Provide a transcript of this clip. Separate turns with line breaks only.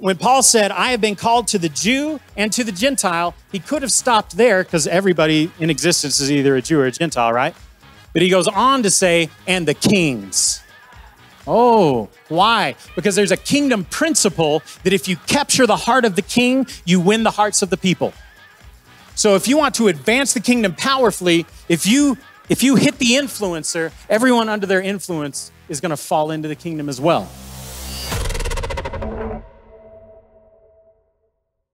When Paul said, I have been called to the Jew and to the Gentile, he could have stopped there because everybody in existence is either a Jew or a Gentile, right? But he goes on to say, and the kings. Oh, why? Because there's a kingdom principle that if you capture the heart of the king, you win the hearts of the people. So if you want to advance the kingdom powerfully, if you if you hit the influencer, everyone under their influence is going to fall into the kingdom as well.